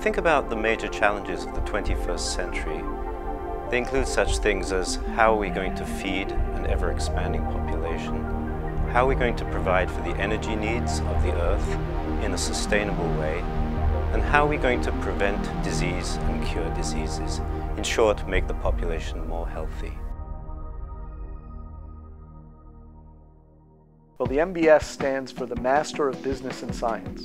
think about the major challenges of the 21st century, they include such things as how are we going to feed an ever-expanding population? How are we going to provide for the energy needs of the Earth in a sustainable way? And how are we going to prevent disease and cure diseases? In short, make the population more healthy. Well, the MBS stands for the Master of Business and Science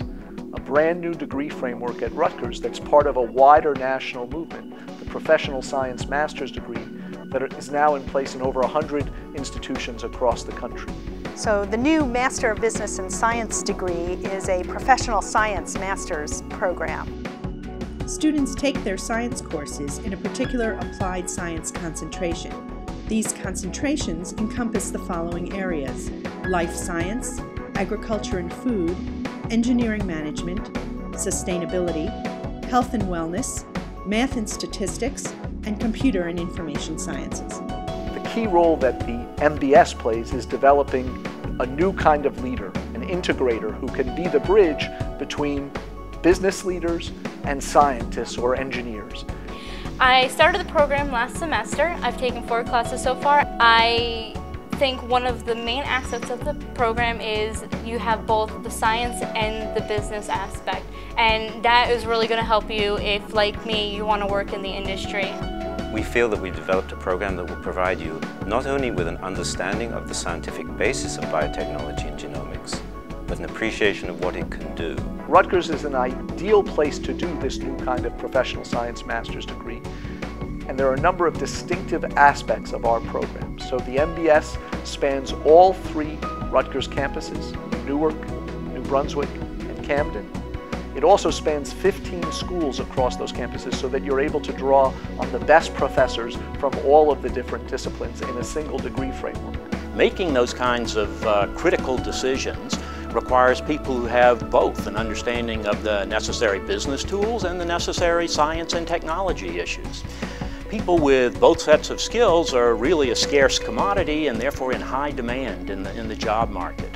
a brand new degree framework at Rutgers that's part of a wider national movement, the Professional Science Master's degree, that is now in place in over 100 institutions across the country. So the new Master of Business and Science degree is a professional science master's program. Students take their science courses in a particular applied science concentration. These concentrations encompass the following areas life science, agriculture and food, engineering management, sustainability, health and wellness, math and statistics, and computer and information sciences. The key role that the MBS plays is developing a new kind of leader, an integrator who can be the bridge between business leaders and scientists or engineers. I started the program last semester. I've taken four classes so far. I think one of the main aspects of the program is you have both the science and the business aspect. And that is really going to help you if, like me, you want to work in the industry. We feel that we've developed a program that will provide you not only with an understanding of the scientific basis of biotechnology and genomics, but an appreciation of what it can do. Rutgers is an ideal place to do this new kind of professional science master's degree and there are a number of distinctive aspects of our program. So the MBS spans all three Rutgers campuses, Newark, New Brunswick, and Camden. It also spans 15 schools across those campuses so that you're able to draw on the best professors from all of the different disciplines in a single degree framework. Making those kinds of uh, critical decisions requires people who have both an understanding of the necessary business tools and the necessary science and technology issues. People with both sets of skills are really a scarce commodity and therefore in high demand in the, in the job market.